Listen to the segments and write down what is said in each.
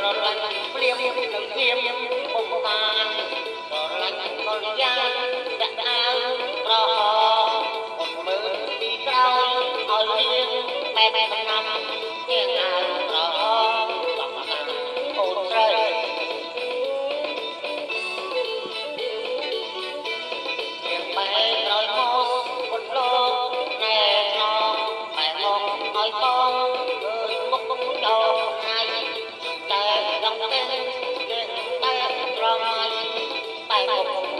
ត្រឡាញ់ព្រាមនឹងធៀមពុំបានត្រឡាញ់កលយ៉ាងដាក់អាវក្រហមអត់មើលពីក្រោយឲ្យលៀងតែតែ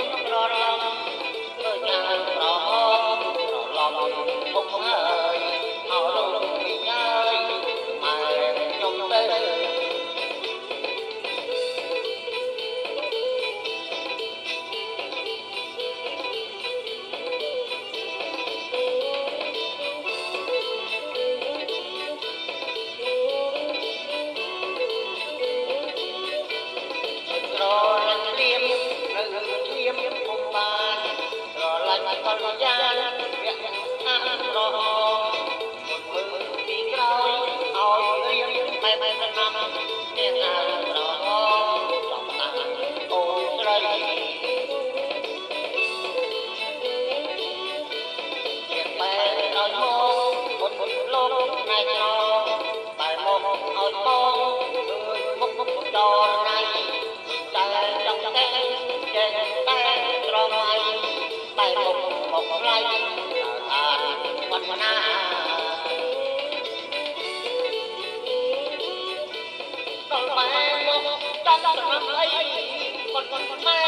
Thank you. คนไทยคนไทย